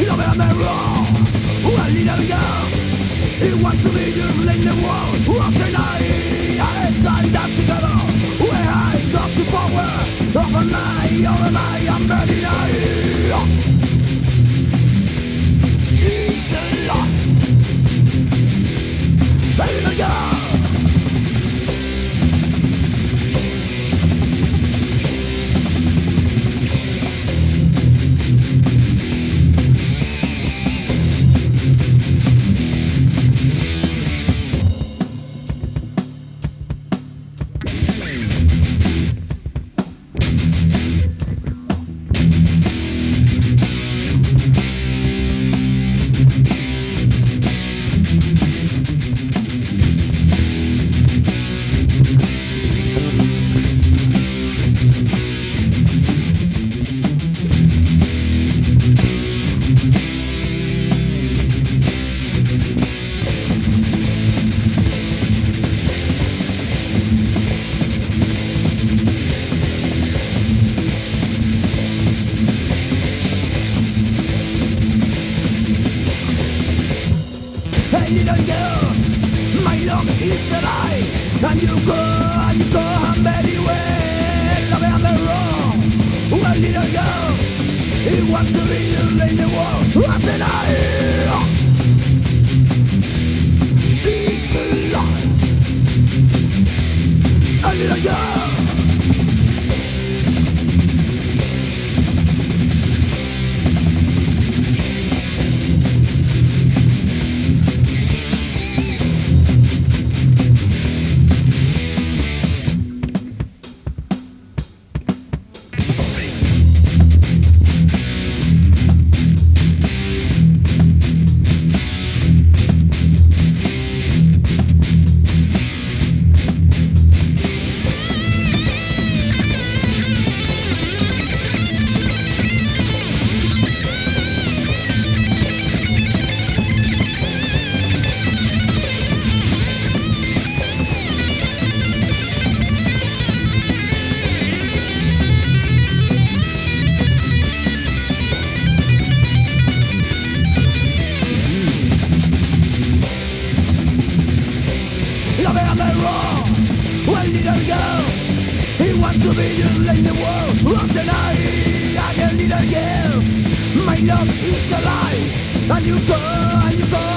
Il emmène la mort Ou à l'île à la gare Il want to be you in the world Who are the night little girl, my love is alive And you go, and you go, I'm very well Love on the road, well little girl He wants to be the world of tonight He's On the road, well little girl He wants to be in the world. Of tonight And a little girl, my love is alive. And you go, and you go